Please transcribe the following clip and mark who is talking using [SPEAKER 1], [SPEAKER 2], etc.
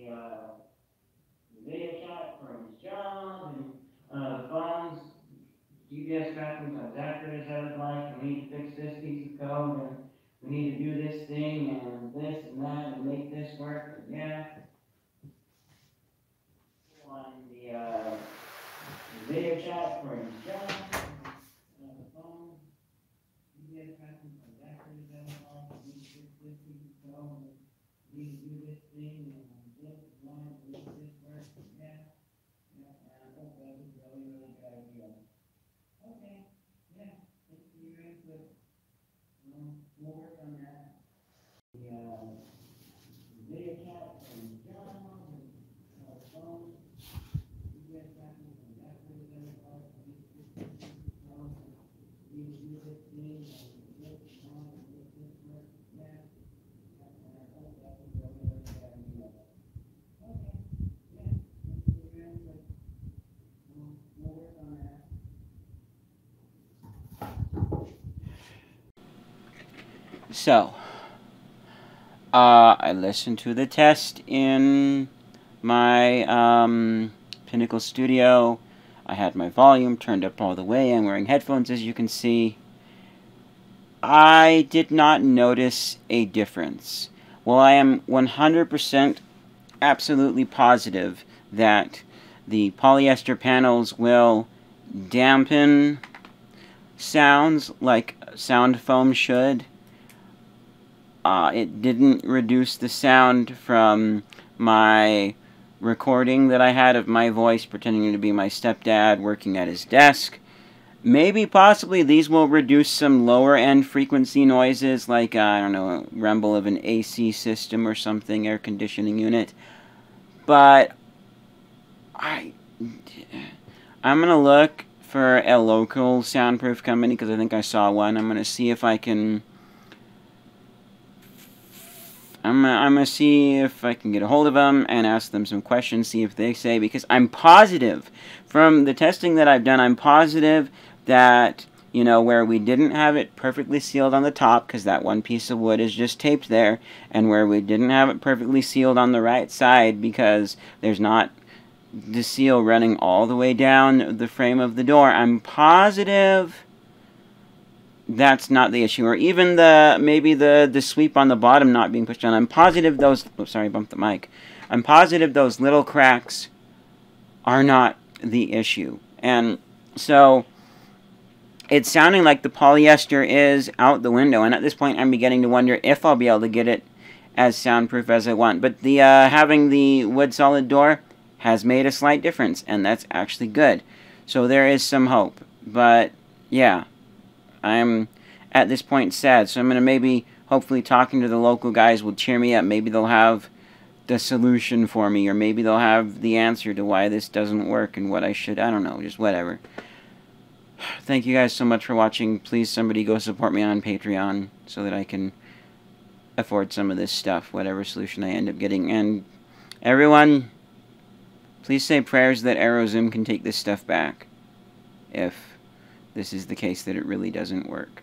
[SPEAKER 1] the, uh, video shot from his job and, uh, the phones, GPS tracking is accurate as I would like, and we need to fix this piece of code, and we need to do this thing, and this and that, and make this work, and yeah. On the, uh, the video chat for his job, uh, the phone, tracking is accurate as I would like, we need to fix this piece of code, and we need to do this thing, and this and that, and make this work, and yeah. Yeah, and I thought that was a really, really good idea. Okay, yeah, thanks for your input. Um, we'll work on that. The, uh, the video chat from John and, uh, phone. You guys got me from that pretty good, uh, we need to fix this, um, we need to do this thing, and this, and that, and make this work, yeah. Yeah, and I thought that was a really, really good idea. Okay, yeah, thanks for your input. Um, we'll work on that. So, uh, I listened to the test in my um, Pinnacle Studio. I had my volume turned up all the way. I'm wearing headphones, as you can see. I did not notice a difference. Well, I am 100% absolutely positive that the polyester panels will dampen sounds like sound foam should. Uh, it didn't reduce the sound from my recording that I had of my voice pretending to be my stepdad working at his desk. Maybe, possibly, these will reduce some lower end frequency noises, like, uh, I don't know, rumble of an AC system or something, air conditioning unit. But, I. I'm gonna look for a local soundproof company because I think I saw one. I'm gonna see if I can. I'm gonna, I'm gonna see if I can get a hold of them and ask them some questions, see if they say, because I'm positive from the testing that I've done, I'm positive that, you know, where we didn't have it perfectly sealed on the top, because that one piece of wood is just taped there, and where we didn't have it perfectly sealed on the right side, because there's not the seal running all the way down the frame of the door, I'm positive that's not the issue. Or even the, maybe the, the sweep on the bottom not being pushed down. I'm positive those, oh, sorry, bumped the mic. I'm positive those little cracks are not the issue. And so it's sounding like the polyester is out the window. And at this point, I'm beginning to wonder if I'll be able to get it as soundproof as I want. But the uh, having the wood solid door has made a slight difference, and that's actually good. So there is some hope. But yeah, I'm at this point sad. So I'm going to maybe, hopefully, talking to the local guys will cheer me up. Maybe they'll have the solution for me, or maybe they'll have the answer to why this doesn't work and what I should. I don't know, just whatever. Thank you guys so much for watching. Please, somebody go support me on Patreon so that I can afford some of this stuff, whatever solution I end up getting. And everyone, please say prayers that Arrowzoom can take this stuff back. If this is the case that it really doesn't work.